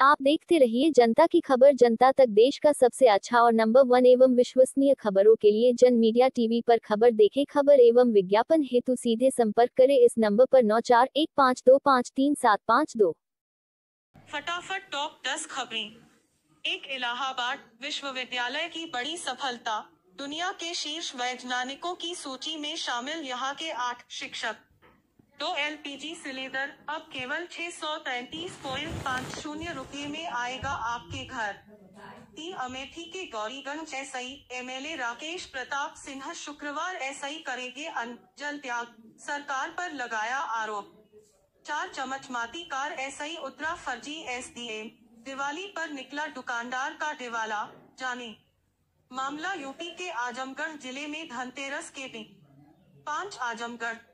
आप देखते रहिए, जनता की खबर जनता तक देश का सबसे अच्छा और नंबर वन एवं विश्वसनीय खबरों के लिए जन मीडिया टीवी पर खबर देखे। खबर एवं विज्ञापन हेतु सीधे संपर्क करें इस नंबर पर नौ चार एक पाँच दो पाँच तीन सात पाँच दो। फटाफट टॉप 10 खबरें। एक इलाहाबाद विश्वविद्यालय की बड़ी सफलता। दुनिया के शीर्ष वैज्ञानिकों की सूची में शामिल यहाँ के आठ शिक्षक। दो एलपीजी सिलेंडर अब केवल छह सौ तैतीस पॉइंट पाँच शून्य रूपए में आएगा आपके घर। तीन अमेठी के गौरीगंज एसआई एमएलए राकेश प्रताप सिन्हा शुक्रवार एसआई करेंगे अन्न जल त्याग सरकार पर लगाया आरोप। चार चमचमाती कार एसआई उतरा फर्जी एसडीएम दिवाली पर निकला दुकानदार का दिवाला, जाने। मामला यूपी के आजमगढ़ ज़िले में धनतेरस के दिन। पाँच आजमगढ़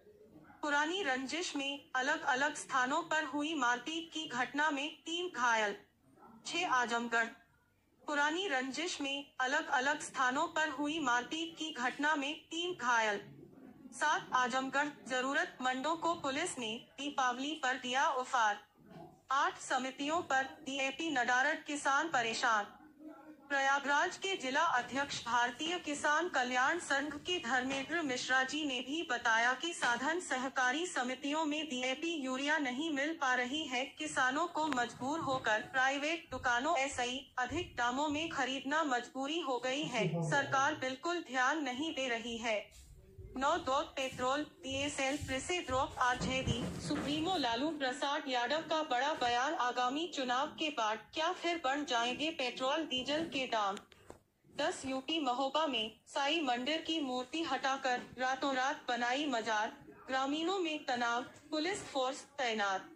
पुरानी रंजिश में अलग अलग स्थानों पर हुई मारपीट की घटना में तीन घायल, छह आजमगढ़। पुरानी रंजिश में अलग अलग स्थानों पर हुई मारपीट की घटना में तीन घायल। सात आजमगढ़ जरूरतमंदों को पुलिस ने दीपावली पर दिया उफार। आठ समितियों पर डीएपी नडारट किसान परेशान। प्रयागराज के जिला अध्यक्ष भारतीय किसान कल्याण संघ के धर्मेंद्र मिश्रा जी ने भी बताया कि साधन सहकारी समितियों में डीएपी यूरिया नहीं मिल पा रही है। किसानों को मजबूर होकर प्राइवेट दुकानों ऐसी अधिक दामों में खरीदना मजबूरी हो गई है। सरकार बिल्कुल ध्यान नहीं दे रही है। नौ दो petrol diesel prices drop RJD supremo Lalu Prasad Yadav का बड़ा बयान आगामी चुनाव के बाद क्या फिर बढ़ जाएँगे पेट्रोल, डीजल के दाम? दस यूपी महोबा में साई मंदिर की मूर्ति हटाकर रातों रात बनाई मजार। ग्रामीणों में तनाव, पुलिस फोर्स तैनात।